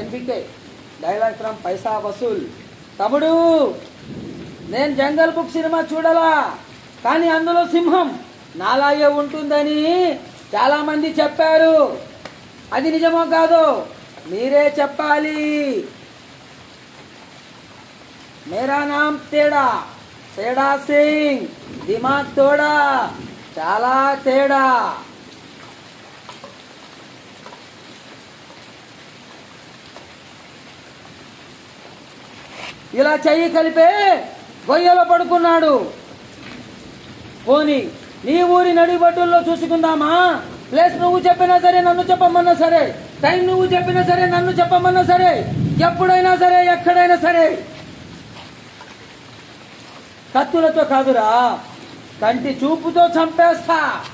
NPK dialogue from Paisa Vasool. తమ్ముడు నేను జంగల్ book cinema చూడలా కానీ అందులో సింహం నాలాగే ఉంటుందని చాలామంది చెప్పారు. అది నిజమో కాదో మీరే చెప్పాలి. మేరా నామ్ తేడా తేడా సింగ్ దిమాగ్ తోడా చాలా తేడా. ఇలా చెయ్యి కలిపే గొయ్యలో పడుకున్నాడు. పోని నీ ఊరి నడిబడ్డుల్లో చూసుకుందామా? ప్లేస్ నువ్వు చెప్పినా సరే నన్ను చెప్పమన్నా సరే. టైం నువ్వు చెప్పినా సరే నన్ను చెప్పమన్నా సరే. ఎప్పుడైనా సరే ఎక్కడైనా సరే. కత్తులతో కాదురా కంటి చూపుతో చంపేస్తా.